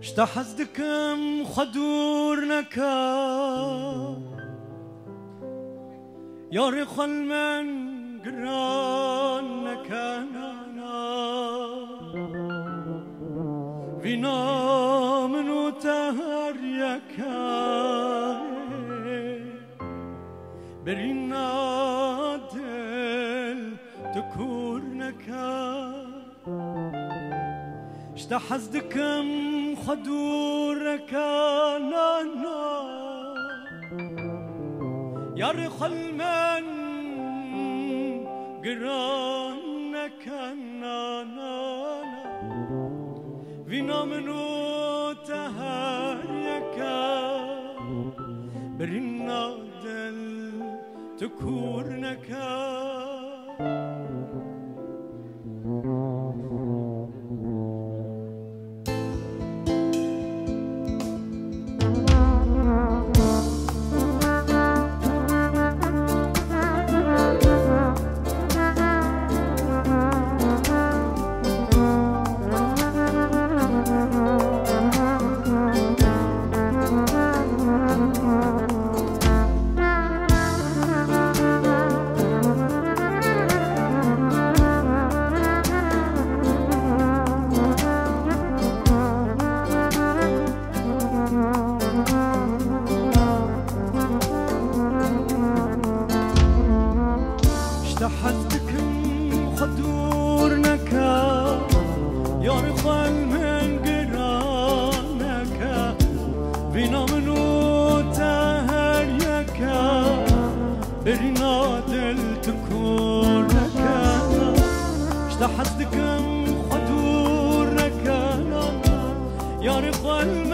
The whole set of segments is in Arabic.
اشتحزدكم خدور نكا يا رخ المن قران نكانا فينا منو تهر يكا برينا دل تكور نكا اشتحزدكم خدورك لانا يا رخ المن قرانك نانا فينا منو تهاريك برنا دل تكورنك اشتحزتكم خدورنك يا رخل من قرانك بنا منو تهريك برنا دل تكونك. اشتحزتكم خدورنك يا رخل من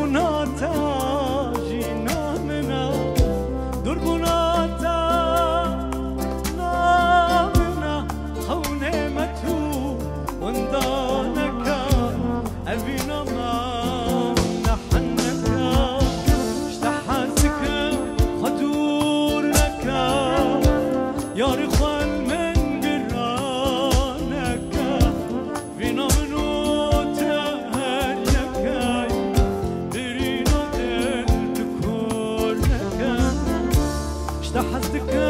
Sunata اشتحزتك خدورك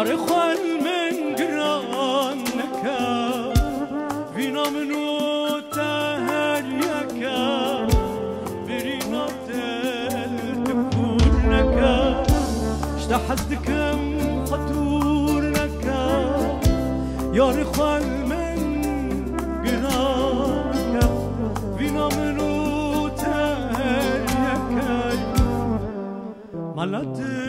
يا رخوان من قرانك فينا منو تهريك برينا تلتكورنك اشتحزدكم خدورنك يا رخوان من قرانك فينا منو تهريك ملت له